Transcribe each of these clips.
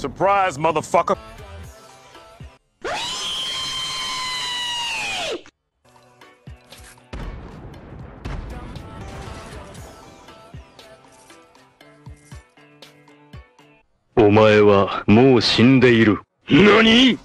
Surprise, motherfucker. お前はもう死んでいる。何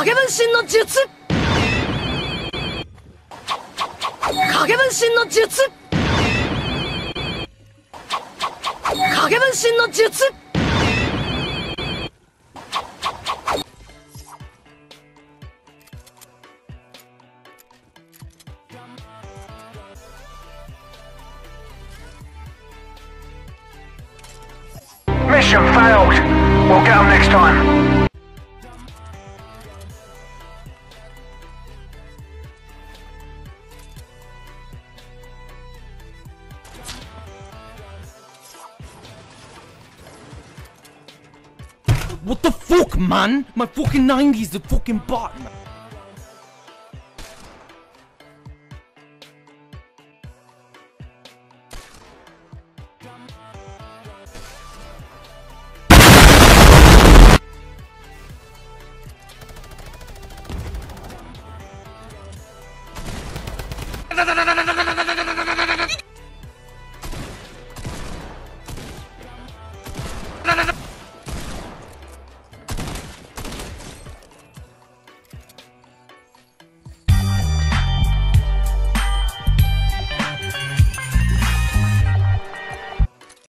影分身の術影分身の術影分身の術 Mission failed. We'll get them next time. What the fuck, man? My fucking 90s, the fucking bot, man. no, no, no, no, no, no, no, no, no, no.